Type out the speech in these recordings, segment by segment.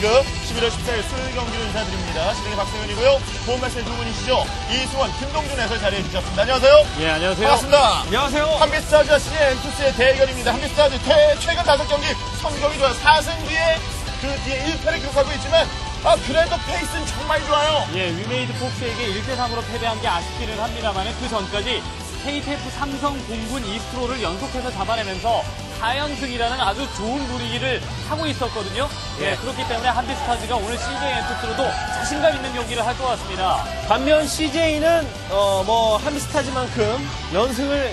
프로리그 2007 후기 리그 11월 14일 수요일 경기로 인사드립니다. 진행의 박세현이고요. 도움 말씀 두 분이시죠. 이승원, 김동준 해설 자리해 주셨습니다. 안녕하세요. 예, 안녕하세요. 반갑습니다. 안녕하세요. 한빛 스타즈와 CJ 엔투스의 대결입니다. 한빛 스타즈 퇴, 최근 다섯 경기 성적이 좋아요. 4승 뒤에 그 뒤에 1패를 기록하고 있지만 아 그래도 페이스는 정말 좋아요. 예, 위메이드 폭스에게 1대 3으로 패배한 게 아쉽기는 합니다만 그 전까지 KTF 삼성 공군 이스트로를 연속해서 잡아내면서 4연승이라는 아주 좋은 분위기를 하고 있었거든요. 예, 그렇기 때문에 한비스타즈가 오늘 CJ 엔투스로도 자신감 있는 경기를 할 것 같습니다. 반면 CJ는 어 뭐 한비스타즈만큼 연승을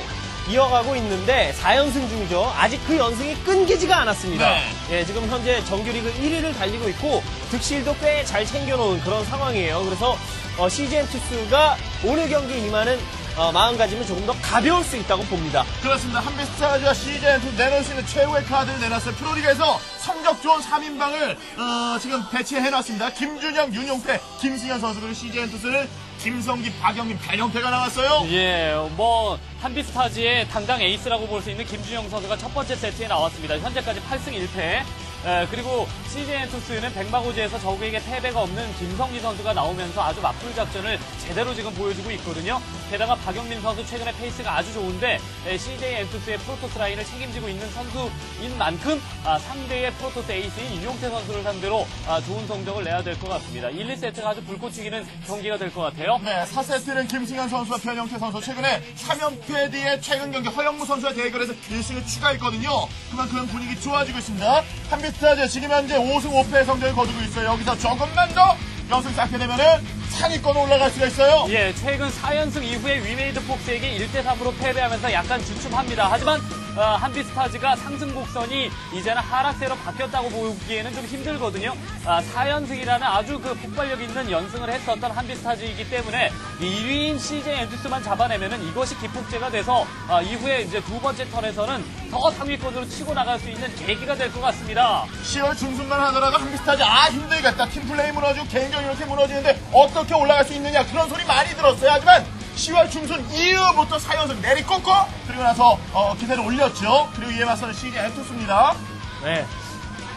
이어가고 있는데 4연승 중이죠. 아직 그 연승이 끊기지가 않았습니다. 네. 예, 지금 현재 정규리그 1위를 달리고 있고 득실도 꽤 잘 챙겨놓은 그런 상황이에요. 그래서 어, CJ 투스가 오늘 경기 임하는 어, 마음가짐은 조금 더 가벼울 수 있다고 봅니다. 그렇습니다. 한빛 스타즈와 CJ 엔투 내놓을 수 있는 최후의 카드를 내놨어요. 프로리그에서 성적 좋은 3인방을 어, 지금 배치해놨습니다. 김준영, 윤용태, 김승현 선수 그리고 CJ엔투스를 김성기, 박영민, 변형태가 나왔어요. 예, 뭐 한빛 스타즈의 당당 에이스라고 볼 수 있는 김준영 선수가 첫 번째 세트에 나왔습니다. 현재까지 8승 1패. 에, 그리고 CJ 엔투스는 백마고지에서 적에게 패배가 없는 김성기 선수가 나오면서 아주 맞불 작전을 제대로 지금 보여주고 있거든요. 게다가 박영민 선수 최근에 페이스가 아주 좋은데 에, CJ 엔투스의 프로토스 라인을 책임지고 있는 선수인 만큼 아, 상대의 프로토스 에이스인 윤용태 선수를 상대로 아, 좋은 성적을 내야 될 것 같습니다. 1, 2세트가 아주 불꽃 튀기는 경기가 될 것 같아요. 네, 4세트는 김승현 선수와 변형태 선수 최근에 3연패 뒤에 최근 경기 허영무 선수와 대결에서 1승을 추가했거든요. 그만큼 분위기 좋아지고 있습니다. 한빛 스타즈 지금 현재 5승 5패 성적을 거두고 있어요. 여기서 조금만 더 연승 쌓게 되면은 상위권 올라갈 수가 있어요. 예, 최근 4연승 이후에 위메이드 폭스에게 1대3으로 패배하면서 약간 주춤합니다. 하지만 어, 한빛 스타즈가 상승 곡선이 이제는 하락세로 바뀌었다고 보기에는 좀 힘들거든요. 아, 4연승이라는 아주 그 폭발력 있는 연승을 했었던 한빛 스타즈이기 때문에 1위인 CJ 엔투스만 잡아내면은 이것이 기폭제가 돼서 아, 이후에 이제 두 번째 턴에서는 더 상위권으로 치고 나갈 수 있는 계기가 될 것 같습니다. 10월 중순만 하더라도 한빛 스타즈 아 힘들겠다. 팀플레이 무너지고 개인적인 이렇게 무너지는데 어 떻게 올라갈 수 있느냐 그런 소리 많이 들었어요. 하지만 10월 중순 이후부터 4연승 내리꽂고 그리고 나서 어, 기세를 올렸죠. 그리고 이에 맞서는 CJ 엔투스입니다. 네.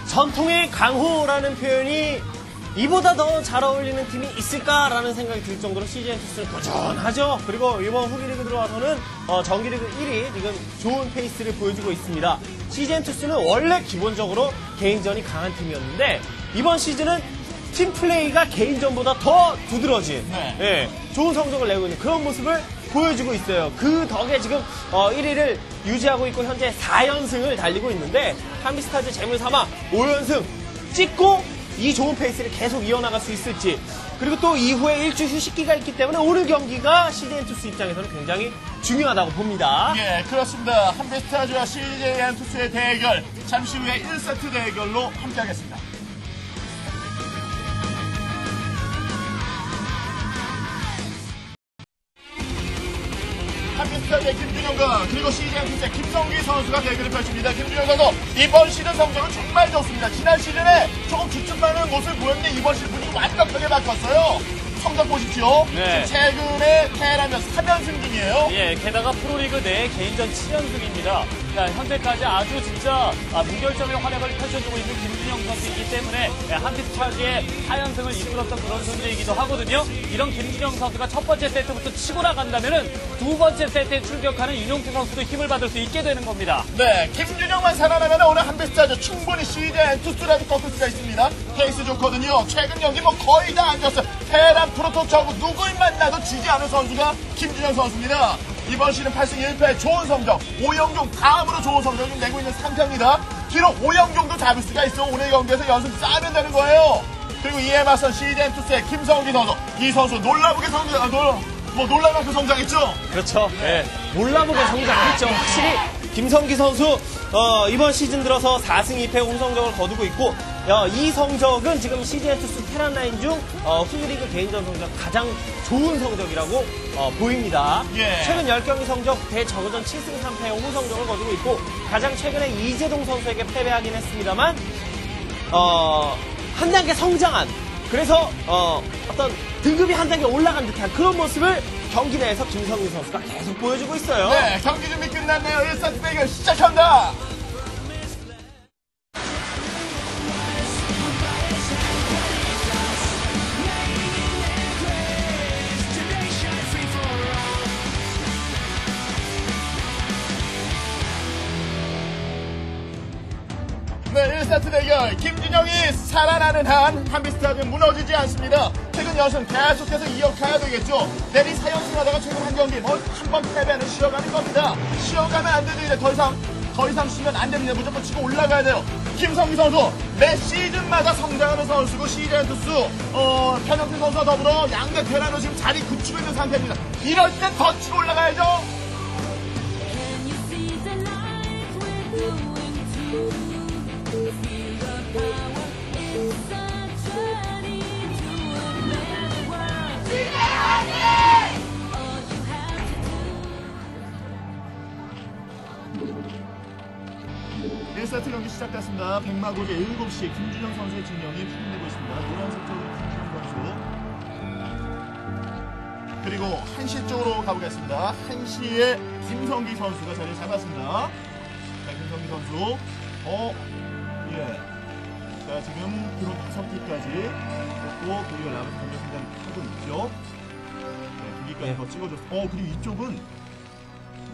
전통의 강호라는 표현이 이보다 더 잘 어울리는 팀이 있을까라는 생각이 들 정도로 CJ 투스는 도전하죠. 그리고 이번 후기리그 들어와서는 어, 정기리그 1위 지금 좋은 페이스를 보여주고 있습니다. CJ 투스는 원래 기본적으로 개인전이 강한 팀이었는데 이번 시즌은 팀 플레이가 개인전보다 더 두드러진 네. 예, 좋은 성적을 내고 있는 그런 모습을 보여주고 있어요. 그 덕에 지금 어, 1위를 유지하고 있고 현재 4연승을 달리고 있는데 한빛 Stars 제물 삼아 5연승 찍고 이 좋은 페이스를 계속 이어나갈 수 있을지 그리고 또 이후에 일주 휴식기가 있기 때문에 오늘 경기가 CJ Entus 입장에서는 굉장히 중요하다고 봅니다. 예, 그렇습니다. 한베스타즈와 CJ 엔투스의 대결, 잠시 후에 1세트 대결로 함께하겠습니다. 김준영과 그리고 CJ 엔투스의 김성기 선수가 대결을 펼칩니다. 김준영 선수, 이번 시즌 성적은 정말 좋습니다. 지난 시즌에 조금 주춤하는 모습을 보였는데 이번 시즌 분위기 완벽하게 바뀌었어요. 성적 보십시오. 네. 최근에 테라면 3연승 중이에요. 예, 게다가 프로리그 내 개인전 7연승입니다. 자, 현재까지 아주 진짜 아, 무결점의 활약을 펼쳐주고 있는 김준영 선수이기 때문에 예, 한비스타즈의 4연승을 이끌었던 그런 존재이기도 하거든요. 이런 김준영 선수가 첫 번째 세트부터 치고 나간다면은 두 번째 세트에 출격하는 윤용태 선수도 힘을 받을 수 있게 되는 겁니다. 네, 김준영만 살아나면 오늘 한베스타즈 충분히 시즌 투스라도 꺾을 수가 있습니다. 페이스 좋거든요. 최근 경기 뭐 거의 다 안 졌어요. Terran Protoss하고 누굴 만나도 지지 않은 선수가 김준영 선수입니다. 이번 시즌 8승 1패 좋은 성적, 오영종 다음으로 좋은 성적을 좀 내고 있는 상태입니다. 기록 오영종도 잡을 수가 있어 오늘 경기에서 연습 쌓으면 되는 거예요. 그리고 이에 맞선 CJ Entus의 김성기 선수, 이 선수 놀라보게 성장, 아, 놀, 뭐 놀라만큼 성장했죠. 그렇죠. 예. 몰라보게 성장했죠. 확실히 김성기 선수 어, 이번 시즌 들어서 4승 2패 홈성적을 거두고 있고 어, 이 성적은 지금 CGS 테란 라인 중 어, 후리그 개인전 성적 가장 좋은 성적이라고 어, 보입니다. 예. 최근 10경기 성적 대저그전 7승 3패 홈 성적을 거두고 있고 가장 최근에 이재동 선수에게 패배하긴 했습니다만 어, 한 단계 성장한 그래서 어, 어떤 등급이 한 단계 올라간 듯한 그런 모습을 경기 내에서 김성민 선수가 계속 보여주고 있어요. 네, 경기 준비 끝났네요. 1세트 대결 시작한다. 살아나는 한 한비스타즈 무너지지 않습니다. 최근 여승 계속해서 이어가야 되겠죠. 내리 사연승 하다가 최근 한 경기 뭐 한 번 패배는 쉬어가는 겁니다. 쉬어가면 안. 이제 더 이상 더 이상 쉬면 안 됩니다. 무조건 치고 올라가야 돼요. 김성기 선수 매 시즌마다 성장하는 선수고 시즌 투수 어, 편영태 선수와 더불어 양대 테라노 지금 자리 굳히고 있는 상태입니다. 이럴 땐더 치고 올라가야죠. 1세트 경기 시작됐습니다. 백마고제 7시 김준영 선수의 진영이 확인되고 있습니다. 노란색 쪽으로 김준영 선수. 그리고 1시 쪽으로 가보겠습니다. 1시에 김성기 선수가 자리를 잡았습니다. 자, 김성기 선수. 어, 예. 자, 지금 드론 5기까지 했고, 그리고 라면 경기 생각하고 있죠. 네, 2기까지 예. 더 찍어줬어. 어, 그리고 이쪽은,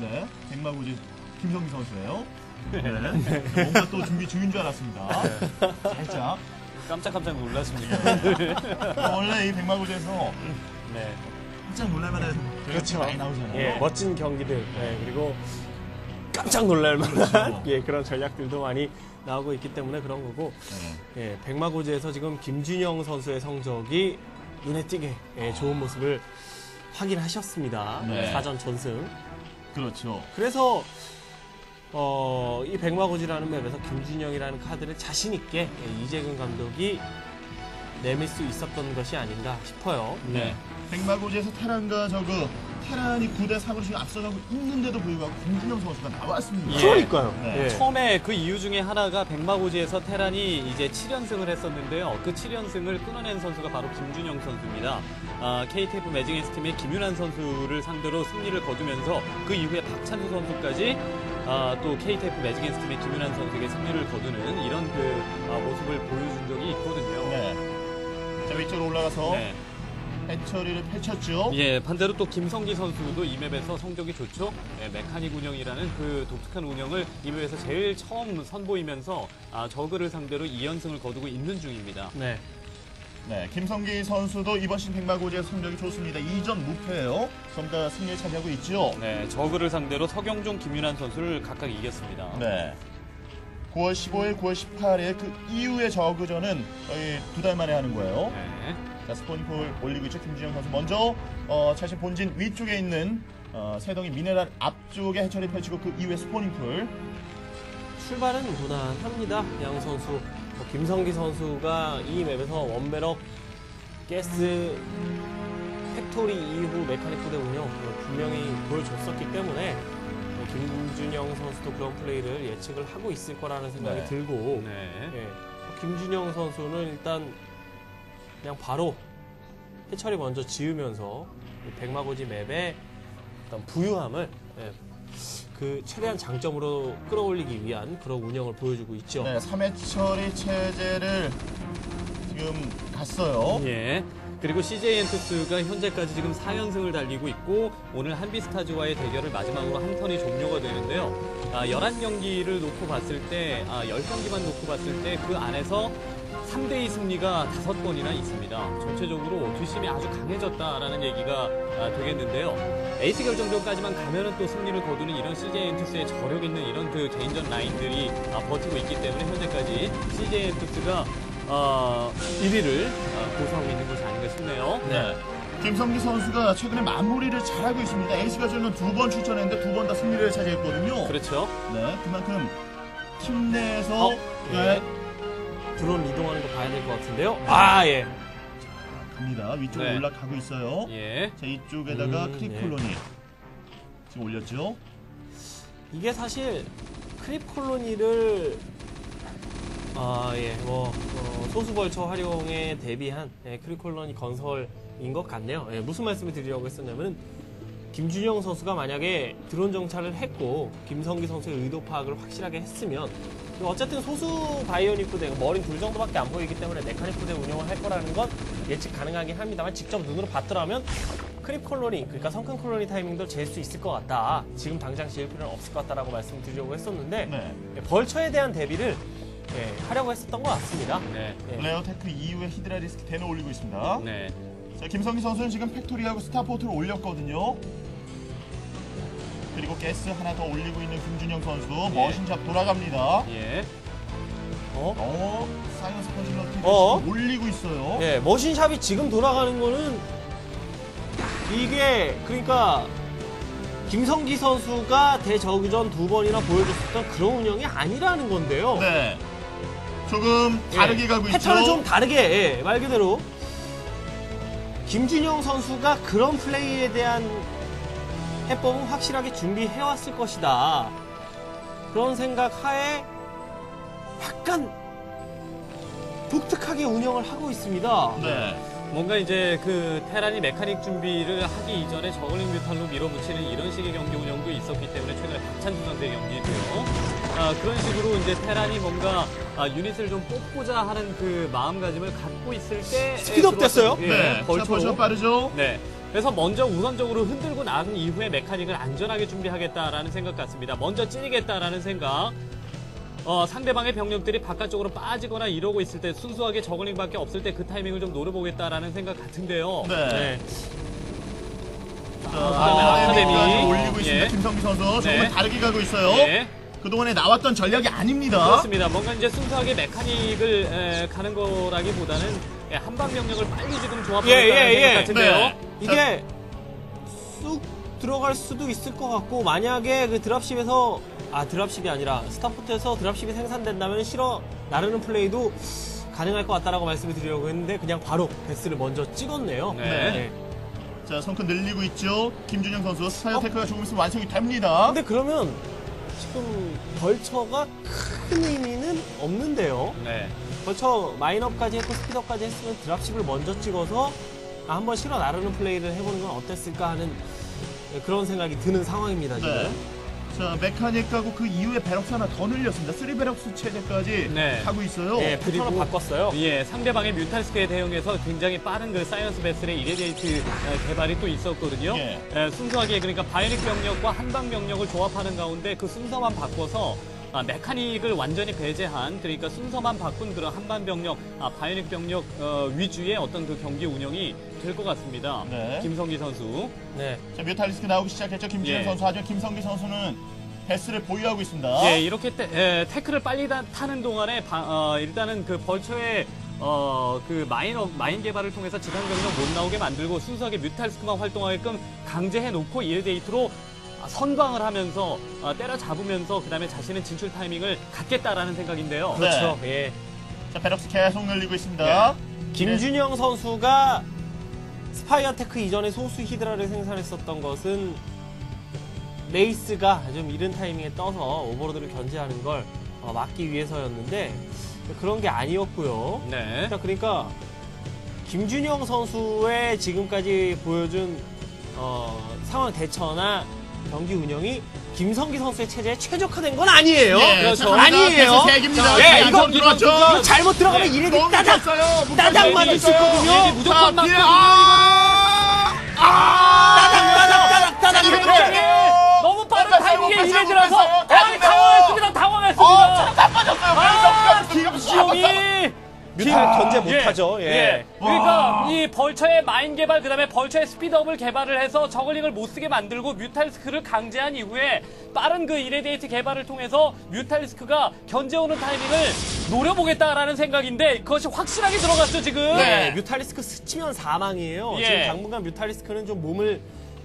네, 백마고제 김성기 선수예요. 네. 뭔가 또 준비 중인 줄 알았습니다. 살짝. 깜짝깜짝 놀랐습니다. 어, 원래 이 백마고제에서 네. 깜짝 놀랄만한 그렇죠. 많이 나오잖아요. 예, 멋진 경기들 예, 그리고 깜짝 놀랄 만한 그렇죠. 예, 그런 전략들도 많이 나오고 있기 때문에 그런 거고 네. 예, 백마고지에서 지금 김준영 선수의 성적이 눈에 띄게 예, 좋은 모습을 확인하셨습니다. 네. 사전 전승. 그렇죠. 그래서 어, 이 백마고지라는 맵에서 김준영이라는 카드를 자신 있게 예, 이재근 감독이 내밀 수 있었던 것이 아닌가 싶어요. 네. 백마고지에서 테란과 저그 테란이 9대 3으로 지금 앞서가고 있는데도 불구하고 김준영 선수가 나왔습니다. 예. 그러니까요. 네. 예. 처음에 그 이유 중에 하나가 백마고지에서 테란이 이제 7연승을 했었는데요. 그 7연승을 끊어낸 선수가 바로 김준영 선수입니다. 아, KTF 매직앤스 팀의 김윤환 선수를 상대로 승리를 거두면서 그 이후에 박찬수 선수까지 아, 또 KTF 매직앤스 팀의 김윤환 선수에게 승리를 거두는 이런 그 아, 모습을 보여준 적이 있거든요. 네. 자, 위쪽으로 올라가서 네. 해처리를 펼쳤죠. 예, 반대로 또 김성기 선수도 이 맵에서 성적이 좋죠. 예, 메카닉 운영이라는 그 독특한 운영을 이 맵에서 제일 처음 선보이면서 아, 저그를 상대로 2연승을 거두고 있는 중입니다. 네. 네, 김성기 선수도 이번 시즌 백마고지에서 성적이 좋습니다. 2전 무패예요. 전부 다 승리를 차지하고 있죠. 네, 저그를 상대로 서경종, 김윤환 선수를 각각 이겼습니다. 네. 9월 15일, 9월 18일 그 이후의 저그전은 거의 두 달 만에 하는 거예요. 네. 자, 스포닝풀 올리고 있죠. 김준영 선수. 먼저 어, 자신 본진 위쪽에 있는 어, 세동이 미네랄 앞쪽에 해처리 펼치고 그 이후에 스포닝풀. 출발은 무난합니다. 양 선수. 뭐 김성기 선수가 이 map에서 one barrack 가스 factory 이후 mechanic 부대 운영 뭐 분명히 보여줬었기 때문에 뭐 김준영 선수도 그런 플레이를 예측을 하고 있을 거라는 생각이 네. 들고 네. 예, 김준영 선수는 일단 그냥 바로 hatchery 먼저 지으면서 이 백마고지 map의 어떤 부유함을 예, 그 최대한 장점으로 끌어올리기 위한 그런 운영을 보여주고 있죠. 네, 3회 처리 체제를 지금 갔어요. 예. 그리고 CJ 엔투스가 현재까지 지금 4연승을 달리고 있고 오늘 한비스타즈와의 대결을 마지막으로 한 턴이 종료가 되는데요. 아, 11경기를 놓고 봤을 때, 아, 10경기만 놓고 봤을 때 그 안에서 3대2 승리가 5번이나 있습니다. 전체적으로 뒷심이 아주 강해졌다라는 얘기가 아, 되겠는데요. 에이스 결정전까지만 가면은 또 승리를 거두는 이런 CJ Entus의 저력 있는 이런 그 개인전 라인들이 아, 버티고 있기 때문에 현재까지 CJ Entus가 어, 1위를 어, 고수하고 있는 것이 아닌가 싶네요. 네. 김성기 선수가 최근에 마무리를 잘하고 있습니다. 에이스 결정전은 두 번 출전했는데 두 번 다 승리를 차지했거든요. 그렇죠. 네, 그만큼 팀 내에서 어? 네, 드론 이동하는 거 봐야 될 것 같은데요. 아 예. 갑니다. 위쪽으로 네. 올라가고 있어요. 예. 자, 이쪽에다가 음, creep 예. colony 지금 올렸죠. 이게 사실 creep colony를 아, 예, 뭐, 어, 소수 vulture 활용에 대비한 예, creep colony 건설인 것 같네요. 예, 무슨 말씀을 드리려고 했었냐면, 김준영 선수가 만약에 드론 정찰을 했고, 김성기 선수의 의도 파악을 확실하게 했으면, 어쨌든 소수 bionic 부대, marine 둘 정도밖에 안 보이기 때문에 mechanic 부대 운영을 할 거라는 건 예측 가능하긴 합니다만, 직접 눈으로 봤더라면, creep colony, 그러니까 sunken colony 타이밍도 잴 수 있을 것 같다. 지금 당장 지을 필요는 없을 것 같다라고 말씀드리려고 했었는데, 네. 예, 벌처에 대한 대비를 예, 하려고 했었던 것 같습니다. 네. 예. lair tech 이후에 hydralisk den을 올리고 있습니다. 네. 자, 김성기 선수는 지금 factory하고 starport를 올렸거든요. 그리고 가스 하나 더 올리고 있는 김준영 선수 machine shop 돌아갑니다. 예. 어? 어, science facility 어? 올리고 있어요. 예, machine shop이 지금 돌아가는 거는 이게 그러니까 김성기 선수가 대Zerg전 두 번이나 보여줬었던 그런 운영이 아니라는 건데요. 네. 조금 다르게 예, 가고 있죠. 패턴을 좀 다르게 예, 말 그대로 김준영 선수가 그런 플레이에 대한 해법은 확실하게 준비해왔을 것이다. 그런 생각 하에 약간 독특하게 운영을 하고 있습니다. 네. 뭔가 이제 그 Terran이 mechanic 준비를 하기 이전에 zergling mutal로 밀어붙이는 이런 식의 경기 운영도 있었기 때문에 최근에 박찬주 선수의 경기도요. 아, 그런 식으로 이제 Terran이 뭔가 아, 유닛을 좀 뽑고자 하는 그 마음가짐을 갖고 있을 때 speed up 됐어요? 예, 네. 자, vulture. 벌써 빠르죠. 네. 그래서 먼저 우선적으로 흔들고 난 이후에 메카닉을 안전하게 준비하겠다라는 생각 같습니다. 먼저 찌르겠다라는 생각. 어, 상대방의 병력들이 바깥쪽으로 빠지거나 이러고 있을 때 순수하게 저글링밖에 없을 때 그 타이밍을 좀 노려보겠다라는 생각 같은데요. 네. 네. 자, 아, 아카데미까지 아카데미. 올리고 있습니다. 예. 김성기 선수 조금은 네. 다르게 가고 있어요. 예. 그동안에 나왔던 전략이 아닙니다. 그렇습니다. 뭔가 이제 순수하게 메카닉을 에, 가는 거라기보다는 예, 한방 병력을 빨리 지금 조합하겠다는 예, 예, 예. 같은데요. 네. 이게 쑥 들어갈 수도 있을 것 같고 만약에 그 dropship에서 아 dropship이 아니라 starport에서 dropship이 생산된다면 실어 나르는 플레이도 가능할 것 같다라고 말씀을 드리려고 했는데 그냥 바로 vessel을 먼저 찍었네요. 네. 자, sunken 늘리고 있죠. 김준영 선수 스타이어 어? tech가 조금 있으면 완성이 됩니다. 근데 그러면 지금 vulture가 큰 의미는 없는데요. 네. vulture mine up까지 했고 speed up까지 했으면 dropship을 먼저 찍어서 아, 한번 실어 나르는 플레이를 해보는 건 어땠을까 하는 그런 생각이 드는 상황입니다. 지금. 네. 자, mechanic 가고 그 이후에 barracks 하나 더 늘렸습니다. 3barracks 체제까지 네. 하고 있어요. 예, 패턴을 바꿨어요. 예, 상대방의 mutalisk에 대응해서 굉장히 빠른 그 science vessel의 irradiate 어, 개발이 또 있었거든요. 예. 예, 순수하게 그러니까 bionic 병력과 한방 병력을 조합하는 가운데 그 순서만 바꿔서 아, 메카닉을 완전히 배제한 그러니까 순서만 바꾼 그런 한방 병력, 아, 바이오닉 병력 어, 위주의 어떤 그 경기 운영이 될 것 같습니다. 네. 김성기 선수. 네. 자, 뮤탈리스크 나오기 시작했죠. 김준영 예. 선수. 하지만 김성기 선수는 베스를 보유하고 있습니다. 예, 이렇게 때, 에, 태클을 빨리 다, 타는 동안에 바- 어, 일단은 그 벌처의 어, 그 마인, 어, 마인 개발을 통해서 지상 병력 못 나오게 만들고 순수하게 뮤탈스크만 활동하게끔 강제해 놓고 일데이트로 선방을 하면서 어, 때려잡으면서 그다음에 자신의 진출 타이밍을 갖겠다라는 생각인데요. 네. 그렇죠. 예. 자, barracks 계속 늘리고 있습니다. 김준영 선수가 spire tech 이전에 소수 hydra를 생산했었던 것은 wraith가 좀 이른 타이밍에 떠서 overlord를 견제하는 걸 어, 막기 위해서였는데 그런 게 아니었고요. 네. 자, 그러니까 김준영 선수의 지금까지 보여준 어, 상황 대처나 경기 운영이 김성기 선수의 체제에 최적화된 건 아니에요. 예, 그렇죠. 아니에요. 베스 세 개입니다. 자, 자, 예, 이거 들어왔죠. 이거 잘못 들어가면 네. 너무 따닥. 따닥 맞을 수 있거든요. 예, 무조건 자, 맞고 뒤에, 아! 따닥 따닥 따닥. 이렇게. 너무 빠른 못 타이밍에 이래 못 들어서. 아, 다 당황했습니다. 어, 당황했습니다. 다 빠졌어요. 아, 베럭스까지 김지용이 뮤탈 견제 못하죠. 예. 그러니까 와. 이 vulture의 mine 개발 그다음에 vulture의 speed up을 개발을 해서 zergling을 못 쓰게 만들고 mutalisk를 강제한 이후에 빠른 그 irradiate 개발을 통해서 mutalisk가 견제 오는 타이밍을 노려보겠다라는 생각인데 그것이 확실하게 들어갔죠 지금. 네, mutalisk 스치면 사망이에요. 예. 지금 당분간 mutalisk는 좀 몸을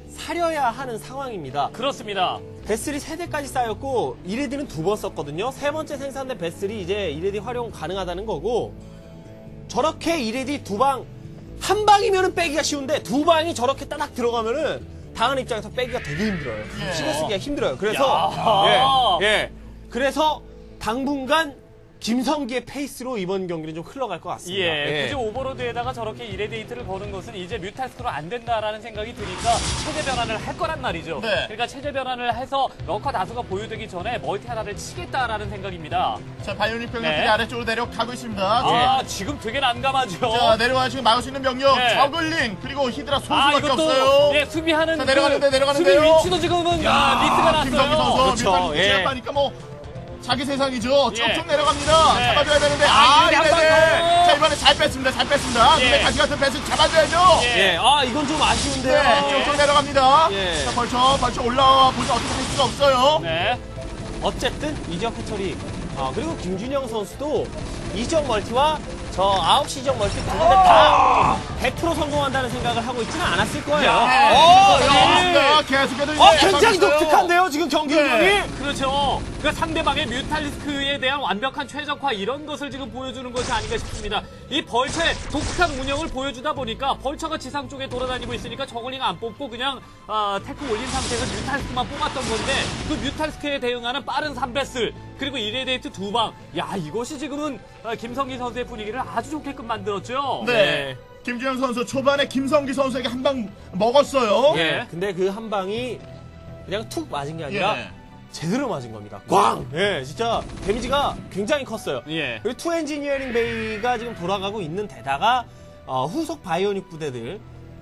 사려야 하는 상황입니다. 그렇습니다. vessel이 세 대까지 쌓였고 irradi는 두 번 썼거든요. 세 번째 생산된 vessel이 이제 irradi 활용 가능하다는 거고 저렇게 irradiate 두 방 한 방이면은 빼기가 쉬운데 두 방이 저렇게 따닥 들어가면은 당하는 입장에서 빼기가 되게 힘들어요. 예. 신경 쓰기가 힘들어요. 그래서 야. 예, 예. 그래서 당분간 김성기의 페이스로 이번 경기는 좀 흘러갈 것 같습니다. 예, 굳이 overlord에다가 저렇게 irradiate를 거는 것은 이제 mutalisk로 안 된다라는 생각이 드니까 체제 변환을 할 거란 말이죠. 네. 그러니까 체제 변환을 해서 lurker 다수가 보유되기 전에 multi 하나를 치겠다라는 생각입니다. 자, bionic 병력들이 네. 아래쪽으로 내려가고 있습니다. 아, 지금 되게 난감하죠. 자, 내려와 지금 막을 수 있는 병력, 네. 저글링, 그리고 히드라 아, 소수밖에 이것도 없어요. 예, 수비하는 자, 내려가는데, 그 내려가는데요. 수비 위치도 지금은 아, 리스가 김성기 났어요. 선수, 그렇죠. 뮤탈리스크 예. 제압하니까 뭐, 자기 세상이죠. 예. 쭉쭉 내려갑니다. 네. 잡아줘야 되는데 아, 아. 한번 더. 자 이번에 잘 뺐습니다. 잘 뺐습니다. 예. 근데 다시 같은 패스 잡아줘야죠. 예. 예, 아 이건 좀 아쉬운데요. 네, 쭉쭉 내려갑니다. 예. 자 벌쳐 벌쳐 올라와 보자 어떻게 될 수가 없어요. 네. 어쨌든 이적 해처리 아 그리고 김준영 선수도 이적 멀티와 저 9시 적 멀티 두 군데 다 100% 성공한다는 생각을 하고 있지는 않았을 거예요. 네. 어, 네. 예. 계속해서 어, 이제 굉장히 잡았어요. 독특한데요, 지금 경기 네. 운영이. 그렇죠. 그 상대방의 뮤탈리스크에 대한 완벽한 최적화 이런 것을 지금 보여주는 것이 아닌가 싶습니다. 이 벌처의 독특한 운영을 보여주다 보니까 벌처가 지상 쪽에 돌아다니고 있으니까 저글링 안 뽑고 그냥 아, tech 올린 상태에서 mutalisk만 뽑았던 건데 그 mutalisk에 대응하는 빠른 3vessel 그리고 irradiate 두 방. 야 이것이 지금은 아, 김성기 선수의 분위기를 아주 좋게끔 만들었죠. 네. 김준영 선수 초반에 김성기 선수에게 한 방 먹었어요. 예. 근데 그 한 방이 그냥 툭 맞은 게 아니라 예. 제대로 맞은 겁니다. 꽝! 예, 진짜 데미지가 굉장히 컸어요. 예. 그리고 two engineering bay가 지금 돌아가고 있는 데다가 어, 후속 바이오닉 부대들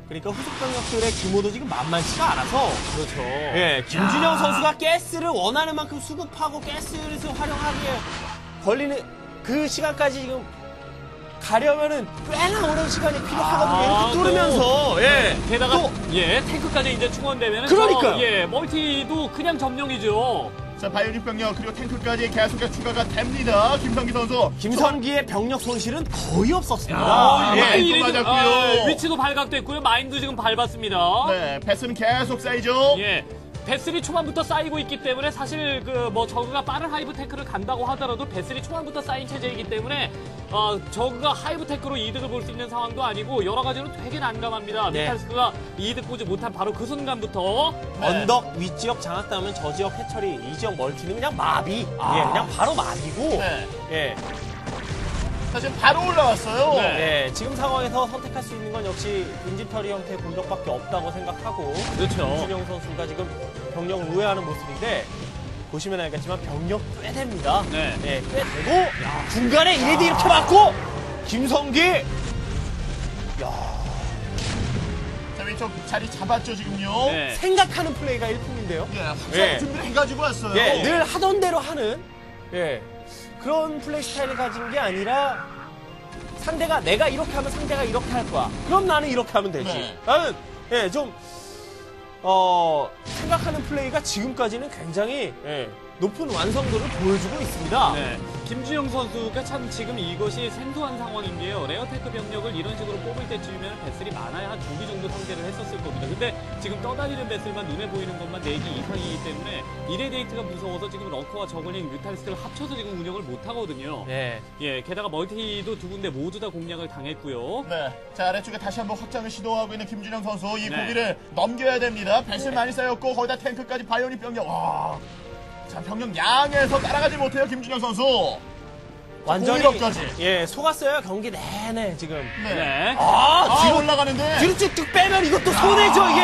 그러니까 후속 병력들의 규모도 지금 만만치가 않아서 그렇죠. 예, 김준영 선수가 가스를 원하는 만큼 수급하고 가스를 활용하기에 걸리는 그 시간까지 지금 가려면은 꽤나 오랜 시간이 필요하거든요. 아, 이렇게 뚫으면서 예. 게다가 또 예 탱크까지 이제 충원되면 그러니까요. 예 멀티도 그냥 점령이죠. 자 바이오닉 병력 그리고 탱크까지 계속해서 추가가 됩니다. 김성기 선수. 김성기의 병력 손실은 거의 없었습니다. 아, 예. 마인드 맞았고요. 아, 위치도 발각됐고요. mine도 지금 밟았습니다. 네, vessel은 계속 쌓이죠. 예. vessel이 초반부터 쌓이고 있기 때문에 사실 그 뭐 저그가 빠른 hive tech를 간다고 하더라도 vessel이 초반부터 쌓인 체제이기 때문에 어 저그가 hive tech로 이득을 볼 수 있는 상황도 아니고 여러 가지로 되게 난감합니다. 네. mutalisk가 이득 보지 못한 바로 그 순간부터 네. 언덕 윗 지역 장악당하면 저 지역 hatchery 이 지역 multi는 그냥 마비. 아. 예, 그냥 바로 마비고. 네. 예. 자, 지금 바로 올라왔어요. 네. 예, 지금 상황에서 선택할 수 있는 건 역시 인지터리 형태의 공격밖에 없다고 생각하고 그렇죠. 김준영 선수가 지금 병력 우회하는 모습인데 보시면 알겠지만 병력 꽤 됩니다. 네. 예, 꽤 되고 중간에 이레디 이렇게 맞고 김성기 자, 위쪽 자리 잡았죠, 지금요. 네. 생각하는 플레이가 일품인데요. 예, 확실히 예. 준비를 해가지고 왔어요. 예, 늘 하던 대로 하는 예, 그런 플레이 스타일을 가진 게 아니라 상대가 내가 이렇게 하면 상대가 이렇게 할 거야. 그럼 나는 이렇게 하면 되지. 네. 나는 예, 좀 어, 생각하는 플레이가 지금까지는 굉장히 예, 높은 완성도를 보여주고 있습니다. 네. 김준영 선수가 참 지금 이것이 생소한 상황인 게요. lair tech 병력을 이런 식으로 뽑을 때쯤이면 vessel이 많아야 한 두 개 정도 상대를 했었을 겁니다. 근데 지금 떠다니는 vessel만 눈에 보이는 것만 4개 이상이기 때문에 irradiate가 무서워서 지금 lurker와 zergling mutalisk를 합쳐서 지금 운영을 못 하거든요. 네. 예, 게다가 multi도 두 군데 모두 다 공략을 당했고요. 네. 자, 아래쪽에 다시 한번 확장을 시도하고 있는 김준영 선수. 이 네. 고비를 넘겨야 됩니다. vessel 많이 쌓였고, 거기다 탱크까지 bionic 병력. 와. 자, 병력 양에서 따라가지 못해요, 김준영 선수. 완전히 공일업까지. 예, 속았어요. 경기 내내 지금. 네. 네. 아, 아, 뒤로 올라가는데. 뒤로 쭉쭉 빼면 이것도 손해죠. 이게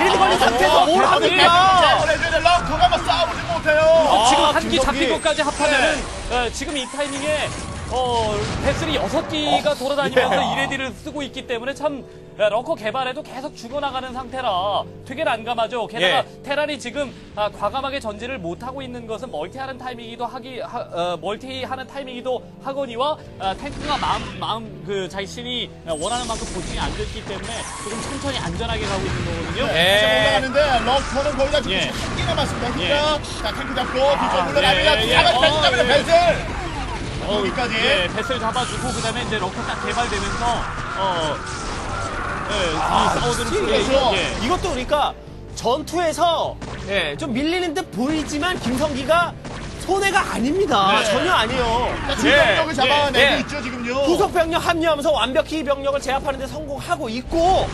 이레디 걸린 상태에서 뭘 합니까? 자, 해줘야 될 럭커가 한번 싸우지 못해요. 어, 지금 아, 한끼 김성기. 잡힌 것까지 합하면은 네. 어, 지금 이 타이밍에 어, 배슬이 여섯 기가 돌아다니면서 예. 이레디를 쓰고 있기 때문에 참 어, 러커 개발에도 계속 죽어나가는 상태라 되게 난감하죠. 게다가 예. 테란이 지금 아, 과감하게 전진을 못하고 있는 것은 멀티하는 타이밍이기도 하기 하, 어, 멀티하는 타이밍이기도 하거니와 아, 탱크가 마음 마음 그 자신이 원하는 만큼 보충이 안 됐기 때문에 조금 천천히 안전하게 가고 있는 거거든요. 예. 올라가는데 럭커는 거의 다 지금 예. 한 개가 맞습니다. 예. 그러니까 자 탱크 잡고 뒤쪽 올라갑니다. 예, 예. 나가지 어, 잡으면 예. 배 슬. 여기까지. 예, 배슬 잡아주고 그다음에 이제 러커 딱 개발되면서 어, 예, 이 싸우드는 플레이, 그렇죠. 예. 이것도 그러니까 전투에서 예, 좀 밀리는 듯 보이지만 김성기가 손해가 아닙니다. 네. 전혀 아니에요. 자, 중병력을 잡아내고 예. 있죠 지금요. 후속 병력 합류하면서 완벽히 병력을 제압하는 데 성공하고 있고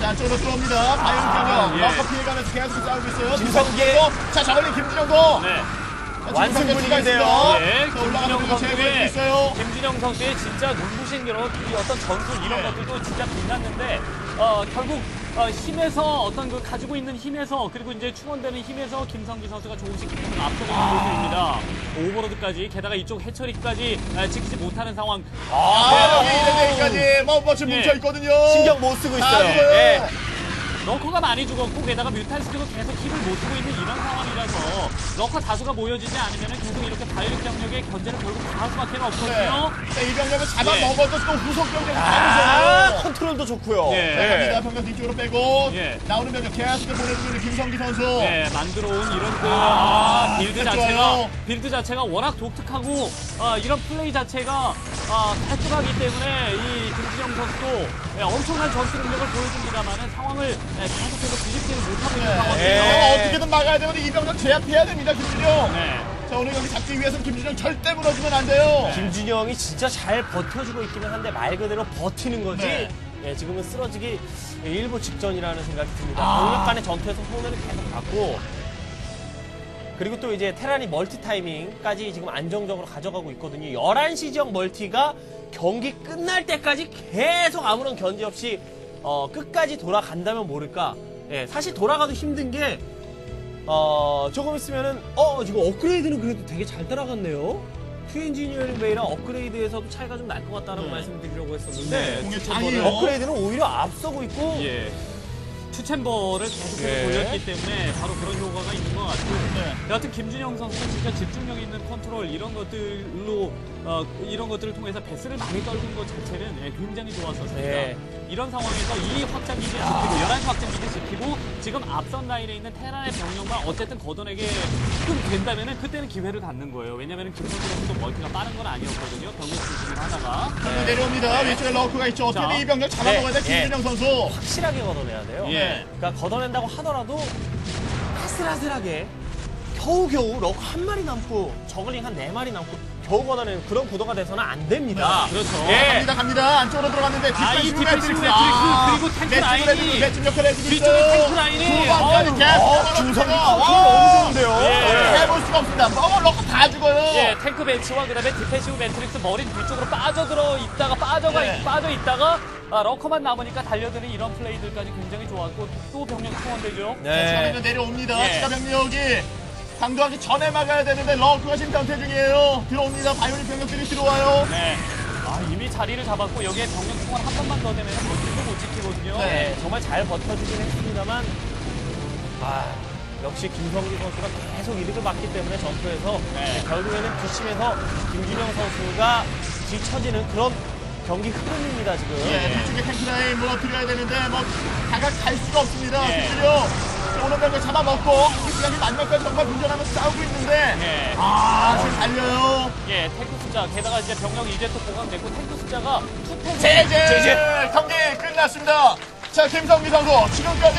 자, 안쪽으로 들어옵니다. 바이오닉 병력. 예. 럭커 피해가면서 계속 싸우고 있어요. 김성기의 자, 저걸리 김준영도. 네. 완승. 예, 자, 올라가는 김진영 선수의 있어요. 김진영 선수의 진짜 눈부신 이런 이 어떤 전술 이런 네. 것들도 진짜 빛났는데 어, 결국 어, 힘에서 어떤 그 가지고 있는 힘에서 그리고 이제 충원되는 힘에서 김성기 선수가 조금씩 앞서고 있는 모습입니다. 오버로드까지 게다가 이쪽 해처리까지 아, 지키지 못하는 상황. 아, 여기 irradiate까지 뭐, 뭐 지금 예. 뭉쳐 있거든요. 신경 못 쓰고 다 있어요. 죽어요. 예. 러커가 많이 죽었고 게다가 mutalisk도 계속 힘을 못 주고 있는 이런 상황이라서 lurker 다수가 모여지지 않으면 계속 이렇게 bionic 병력의 견제를 결국 당할 수밖에 네. 없거든요. 자, 이 병력을 잡아먹어도 또 후속 병력이 아, 많으세요. 컨트롤도 좋고요. 예. 네, 갑니다. 병력 뒤쪽으로 빼고 예. 나오는 병력 계속 보내주고 있는 김성기 선수. 네, 만들어 온 이런 그 아, build 진짜 자체가 좋아요. build 자체가 워낙 독특하고 아, 이런 플레이 자체가 아, 깔끔하기 때문에 이 김진영 선수도 예, 엄청난 전투 능력을 보여줍니다만은 상황을 예, 계속해서 뒤집지는 못하고 있는 네. 상황이에요. 네. 어떻게든 막아야 되는데 이 병력 제압해야 됩니다, 김준영. 네. 자, 오늘 경기 잡기 위해서는 김준영 절대 무너지면 안 돼요. 김준영이 진짜 잘 버텨주고 있기는 한데 말 그대로 버티는 거지. 네. 예, 지금은 쓰러지기 일부 직전이라는 생각이 듭니다. 아. 병력 간의 전투에서 손해를 계속 받고 그리고 또 이제 테란이 multi 타이밍까지 지금 안정적으로 가져가고 있거든요. 11시 지역 multi가 경기 끝날 때까지 계속 아무런 견제 없이 어, 끝까지 돌아간다면 모를까. 예, 사실 돌아가도 힘든 게 어, 조금 있으면은, 어, 지금 업그레이드는 그래도 되게 잘 따라갔네요. two engineering bay랑 업그레이드에서도 차이가 좀 날 것 같다는 네. 말씀 드리려고 했었는데, 네, two chamber를- 장이요. 업그레이드는 오히려 앞서고 있고, 예. two chamber를 계속해서 예. 돌렸기 때문에 바로 그런 효과가 있는 것 같고 네. 여하튼 김준영 선수는 진짜 집중력 있는 컨트롤 이런 것들로 어, 이런 것들을 통해서 vessel을 많이 떨군 것 자체는 예, 굉장히 좋았었습니다. 네. 이런 상황에서 이 확장기지 지키고 11시 확장기지 지키고 지금 앞선 라인에 있는 테란의 병력만 어쨌든 걷어내게끔 된다면 그때는 기회를 갖는 거예요. 왜냐하면 김성기 선수도 multi가 빠른 건 아니었거든요. 병력 중심을 하다가 병력 내려옵니다. 위쪽에 러크가 있죠. 어떻게든 자. 이 병력 잡아먹어야 돼, 네. 김준영 선수. 확실하게 걷어내야 돼요. 예. 그러니까 걷어낸다고 하더라도, 아슬아슬하게, 겨우겨우 lurker 한 마리 남고, zergling 한 네 마리 남고, 겨우 걷어내는 그런 구도가 돼서는 안 됩니다. 그렇죠. 예. 갑니다, 갑니다. 안쪽으로 들어갔는데 아, 이 뒷발 defensive matrix. matrix, 그리고 탱크 라인이 역할을 해주고 뒤쪽에 있어요. 탱크 라인이 후반까지 어우, 계속. 컨트롤 너무 좋은데요. 예. 해볼 수가 없습니다. 먹어 넣고 다 죽어요. 예, 탱크 배치와 그다음에 defensive matrix 머리 뒤쪽으로 빠져들어 있다가 빠져가 네. 빠져 있다가 아, lurker만 남으니까 달려드는 이런 플레이들까지 굉장히 좋았고 또 병력 충원되죠. 네. 처음에 내려옵니다. 예. 추가 병력이 상도하기 전에 막아야 되는데 러크가 지금 변태 중이에요. 들어옵니다. 바이오닉 병력들이 들어와요. 네. 아, 이미 자리를 잡았고 여기에 병력 투원 한 번만 더 되면 버티도 못 지키거든요. 네. 네, 정말 잘 버텨주긴 했습니다만, 아, 역시 김성기 선수가 계속 이득을 봤기 때문에 전투에서 네. 결국에는 뒷심에서 김준영 선수가 뒤처지는 그런 경기 흐름입니다, 지금. 예, 뒤쪽에 탱크라인 무너뜨려야 되는데 뭐 다가갈 수가 없습니다. 예. 실제로 오는 병력 잡아먹고 이렇게 마지막까지 정말 분전하면서 싸우고 있는데 예. 아, 지금 달려요. 예, 탱크 숫자 게다가 이제 병력이 이제 또 보강됐고 탱크 숫자가 투탱크 제제 경기 끝났습니다. 자, 김성기 선수 지금까지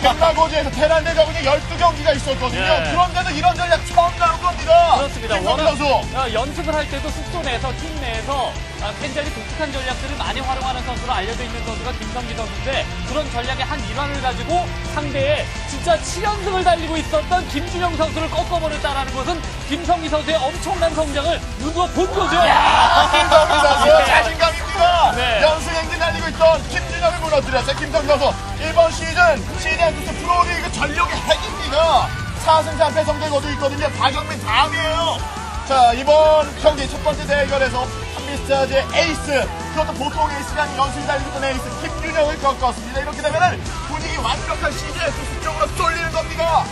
백마고지에서 테란 대자군이 12경기가 있었거든요. 예. 그런데도 이런 전략 처음 나온 겁니다. 그렇습니다. 김성기 워낙 선수. 어, 연습을 할 때도 숙소 내에서 팀 내에서 아, 굉장히 독특한 전략들을 많이 활용하는 선수로 알려져 있는 선수가 김성기 선수인데 그런 전략의 한 일환을 가지고 상대의 진짜 7연승을 달리고 있었던 김준영 선수를 꺾어버렸다라는 것은 김성기 선수의 엄청난 성장을 눈으로 본 거죠. 아, 김성기 선수 자신감입니다. 네. 연승 행진 달리고 있던 김준영을 무너뜨렸어요. 김성기 선수 이번 시즌 시즌 프로리그 전력의 핵입니다. 4승 4패 성적 거두 있거든요. 박영민 다음이에요. 자 이번 경기 첫 번째 대결에서 한빛스타즈의 에이스 그것도 보통 에이스가 아닌 연승이 달리고 있던 에이스 김준영을 꺾었습니다. 이렇게 되면 분위기 완벽한 STX 쪽으로 쏠리는 겁니다.